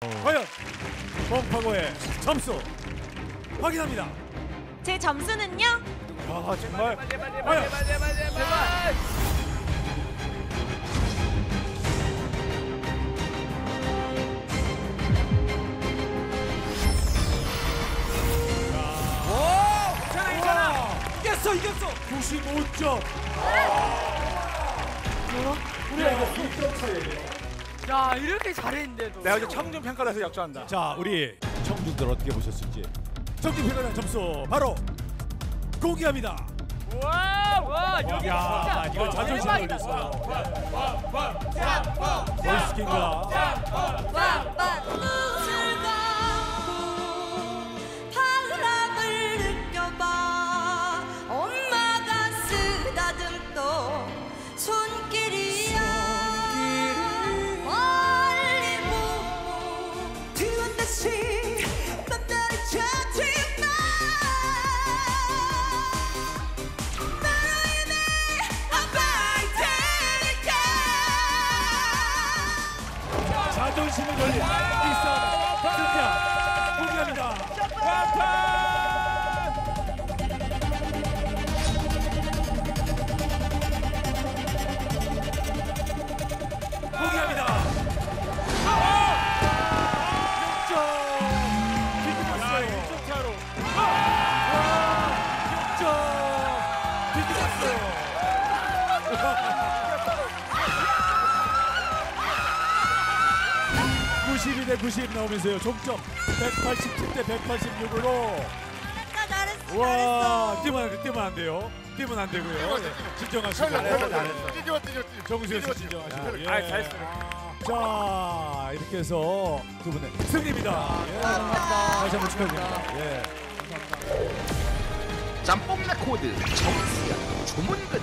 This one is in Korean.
과연 뻥파고의 점수 확인합니다. 제 점수는요? 아 정말 과연 괜찮아 괜찮아 이겼어 이겼어 95점. 야 이렇게 잘했는데도 내가 이제 청중 평가라서 역주한다. 자 우리 청중들 어떻게 보셨을지 청중 평가는 점수 바로 공개합니다. 와 와 여기 야 진짜 이거 자존심. 걸렸어요. 보이스킨가 자존심이 걸린 비싸다. 승자 공개합니다. 92대 90 나오면서요. 총점 187대 186으로. 잘했어 와, 뛰면 안 돼, 뛰면 안 돼요. 뛰면 안 되고요. 예, 진정하시고. 뛰어 뛰어 뛰어. 정수연 씨 진정하시고. 예. 아, 잘했어. 자, 이렇게 해서 두 분의 승리입니다. 예. 다시 한번 축하드립니다. 예. 짬뽕 레코드 정수연 조문근